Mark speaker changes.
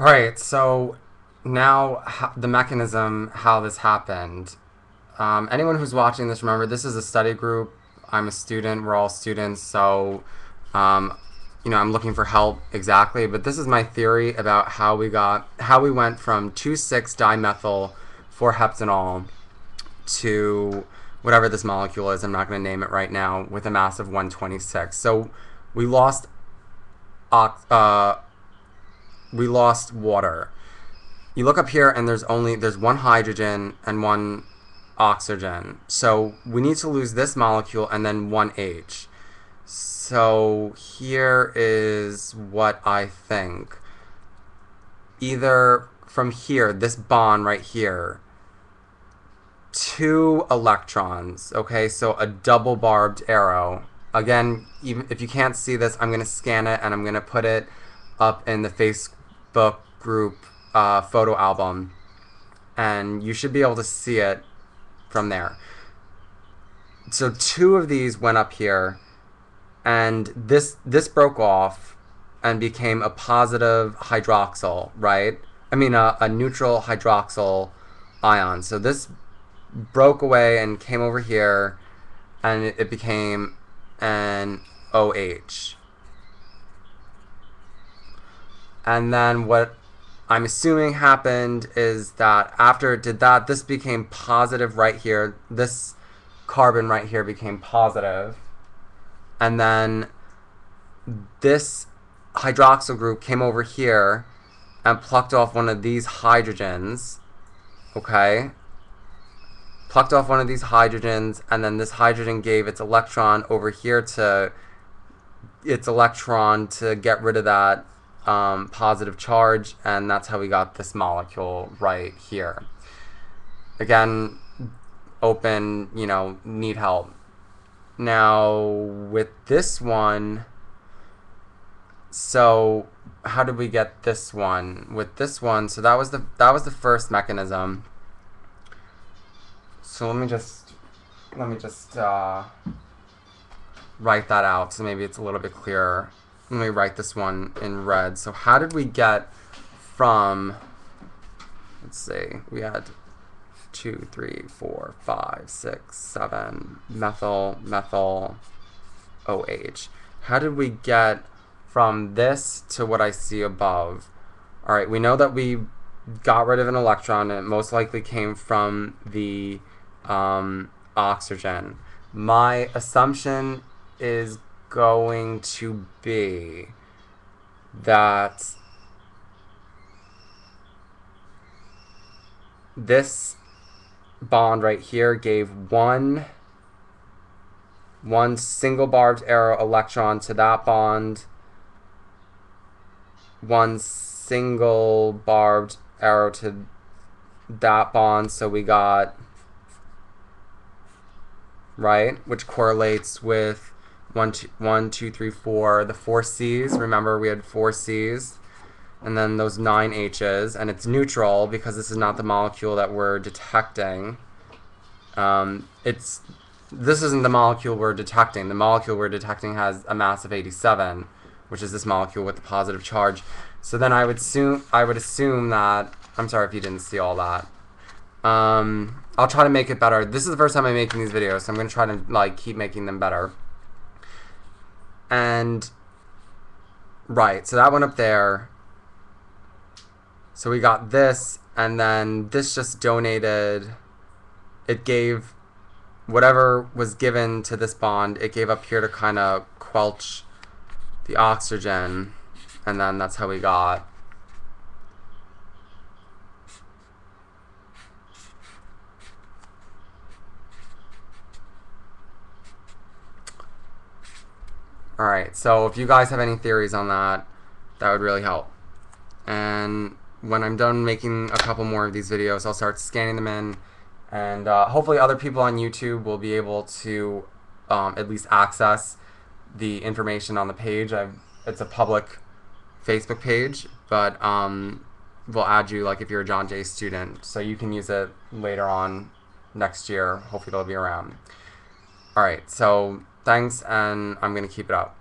Speaker 1: All right, so now the mechanism, how this happened. Um, anyone who's watching this, remember this is a study group. I'm a student. We're all students, so um, you know I'm looking for help exactly. But this is my theory about how we got how we went from 2,6-dimethyl 4-heptanol to whatever this molecule is. I'm not going to name it right now with a mass of 126. So we lost uh, we lost water. You look up here and there's only there's one hydrogen and one oxygen. So we need to lose this molecule and then one H. So here is what I think. Either from here, this bond right here, two electrons, okay? So a double barbed arrow. Again, even if you can't see this, I'm going to scan it and I'm going to put it up in the Group uh, photo album. And you should be able to see it from there. So two of these went up here, and this this broke off and became a positive hydroxyl, right? I mean a, a neutral hydroxyl ion. So this broke away and came over here, and it, it became an OH. And then what I'm assuming happened is that after it did that, this became positive right here. This carbon right here became positive. And then this hydroxyl group came over here and plucked off one of these hydrogens. Okay? Plucked off one of these hydrogens, and then this hydrogen gave its electron over here to its electron to get rid of that um, positive charge, and that's how we got this molecule right here. Again, open, you know, need help. Now, with this one, so how did we get this one? With this one, so that was the that was the first mechanism. So let me just let me just uh, write that out so maybe it's a little bit clearer. Let me write this one in red. So how did we get from, let's see, we had two, three, four, five, six, seven, methyl, methyl, OH. How did we get from this to what I see above? All right, we know that we got rid of an electron. And It most likely came from the um, oxygen. My assumption is going to be that this bond right here gave one one single barbed arrow electron to that bond one single barbed arrow to that bond so we got right which correlates with one, two, one, two, three, four, the four C's. Remember, we had four C's, and then those nine H's, and it's neutral because this is not the molecule that we're detecting. Um, it's this isn't the molecule we're detecting. The molecule we're detecting has a mass of 87, which is this molecule with the positive charge. So then I would assume I would assume that I'm sorry if you didn't see all that. Um, I'll try to make it better. This is the first time I'm making these videos, so I'm gonna try to like keep making them better. And right, so that went up there. So we got this, and then this just donated. It gave whatever was given to this bond, it gave up here to kind of quelch the oxygen, and then that's how we got. Alright, so if you guys have any theories on that, that would really help. And when I'm done making a couple more of these videos, I'll start scanning them in. And uh, hopefully other people on YouTube will be able to um, at least access the information on the page. I've, it's a public Facebook page, but um, we'll add you like if you're a John Jay student. So you can use it later on next year. Hopefully it'll be around. Alright, so thanks, and I'm going to keep it up.